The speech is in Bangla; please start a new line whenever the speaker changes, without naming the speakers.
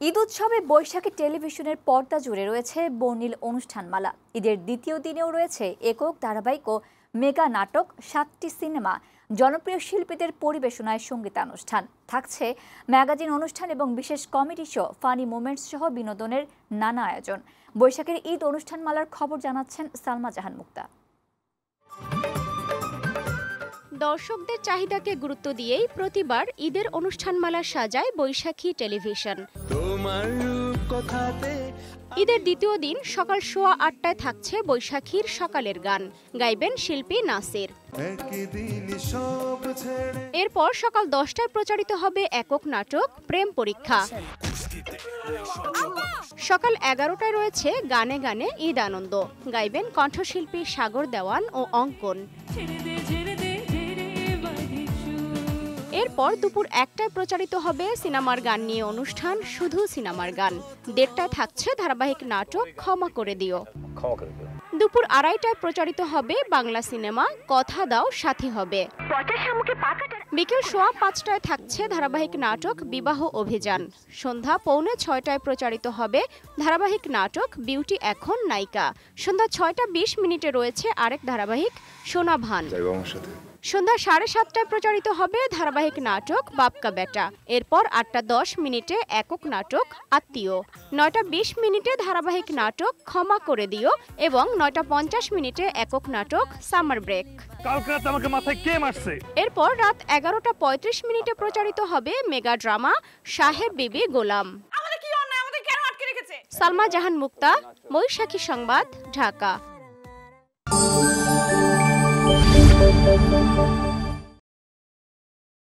ঈদ উৎসবে বৈশাখী টেলিভিশনের পর্দা জুড়ে রয়েছে বর্ণিল অনুষ্ঠানমালা। ঈদের দ্বিতীয় দিনেও রয়েছে একক ধারাবাহিক ও মেগা নাটক, সাতটি সিনেমা, জনপ্রিয় শিল্পীদের পরিবেশনায় সঙ্গীতানুষ্ঠান। থাকছে ম্যাগাজিন অনুষ্ঠান এবং বিশেষ কমেডি শো, ফানি মোমেন্টস সহ বিনোদনের নানা আয়োজন। বৈশাখের ঈদ অনুষ্ঠানমালার খবর জানাচ্ছেন সালমা জাহান মুক্তা।
দর্শকদের চাহিদাকে গুরুত্ব দিয়েই প্রতিবার ঈদের অনুষ্ঠানমালা সাজায় বৈশাখী টেলিভিশন।
তোমার কথাতে
ঈদের দ্বিতীয় দিন সকাল সোয়া আটটায় থাকছে বৈশাখীর সকালের গান। গাইবেন শিল্পী নাসির। এরপর সকাল দশটায় প্রচারিত হবে একক নাটক প্রেম পরীক্ষা। সকাল এগারোটায় রয়েছে গানে গানে ঈদ আনন্দ। গাইবেন কণ্ঠশিল্পী সাগর দেওয়ান ও অঙ্কন। এরপর দুপুর একটায় প্রচারিত হবে সিনেমার গান নিয়ে অনুষ্ঠান শুধু সিনেমার গান। দেড়টায় থাকছে ধারাবাহিক নাটক ক্ষমা করে দিও। দুপুর আড়াইটায় প্রচারিত হবে বাংলা সিনেমা কথা দাও সাথী হবে। বিকেল সোয়া পাঁচটায় থাকছে ধারাবাহিক নাটক বিবাহ অভিযান। সন্ধ্যা পৌনে ছয়টায় প্রচারিত হবে ধারাবাহিক নাটক বিউটি এখন নায়িকা। সন্ধ্যা ছয়টা বিশ মিনিটে রয়েছে আরেক ধারাবাহিক সোনা ভান। সন্ধ্যা সাড়ে সাতটায় প্রচারিত হবে ধারাবাহিক নাটক বাপকা বেটা। এরপর আটটা দশ মিনিটে একক নাটক আত্মীয়। নয়টা বিশ মিনিটে ধারাবাহিক নাটক ক্ষমা করে দিও এবং নয়টা পঞ্চাশ মিনিটে একক নাটক সামার ব্রেক।
কালকে রাতে আমাকে মাথায় কে মারছে?
এরপর রাত এগারোটা পঁয়ত্রিশ মিনিটে প্রচারিত হবে মেগা ড্রামা সাহেব বিবি গোলাম।
আমাদের কি অন্যায়? আমাদের কেন আটকে রেখেছে?
সালমা জাহান মুক্তা বৈশাখী সংবাদ ঢাকা। Thank you.